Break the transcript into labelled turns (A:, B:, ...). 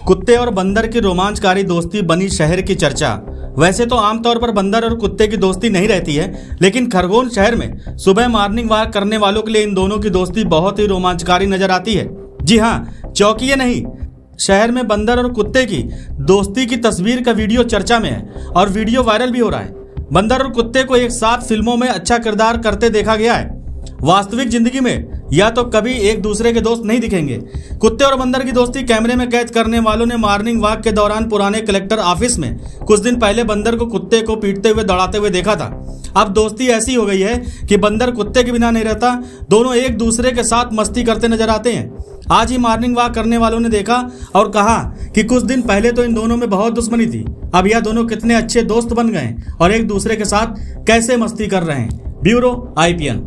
A: कुत्ते और बंदर की रोमांचकारी दोस्ती बनी शहर की चर्चा। वैसे तो आमतौर पर बंदर और कुत्ते की दोस्ती नहीं रहती है, लेकिन खरगोन शहर में सुबह मॉर्निंग वॉक करने वालों के लिए इन दोनों की दोस्ती बहुत ही रोमांचकारी नज़र आती है। जी हाँ चौकी नहीं, शहर में बंदर और कुत्ते की दोस्ती की तस्वीर का वीडियो चर्चा में है और वीडियो वायरल भी हो रहा है। बंदर और कुत्ते को एक साथ फ़िल्मों में अच्छा किरदार करते देखा गया है। वास्तविक ज़िंदगी में या तो कभी एक दूसरे के दोस्त नहीं दिखेंगे। कुत्ते और बंदर की दोस्ती कैमरे में कैद करने वालों ने मॉर्निंग वॉक के दौरान पुराने कलेक्टर ऑफ़िस में कुछ दिन पहले बंदर को कुत्ते को पीटते हुए दौड़ाते हुए देखा था। अब दोस्ती ऐसी हो गई है कि बंदर कुत्ते के बिना नहीं रहता, दोनों एक दूसरे के साथ मस्ती करते नज़र आते हैं। आज ही मॉर्निंग वॉक करने वालों ने देखा और कहा कि कुछ दिन पहले तो इन दोनों में बहुत दुश्मनी थी। अब यह दोनों कितने अच्छे दोस्त बन गए और एक दूसरे के साथ कैसे मस्ती कर रहे हैं। Bureau IPN.